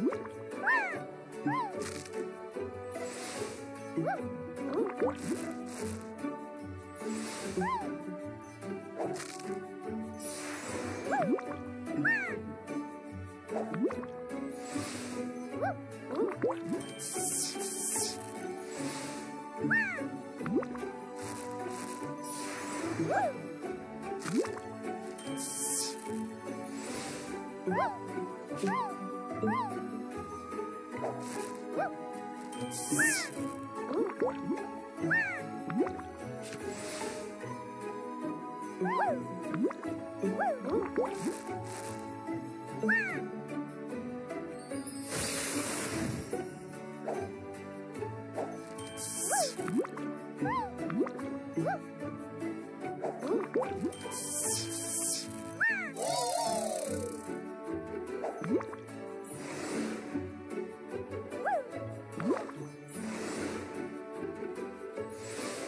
Woo! Wow!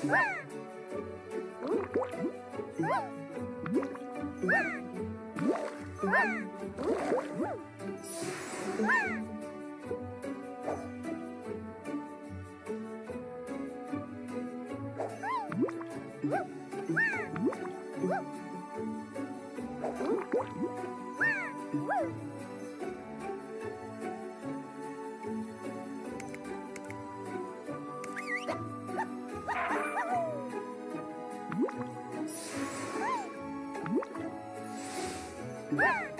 Woo! Ha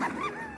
ha ha!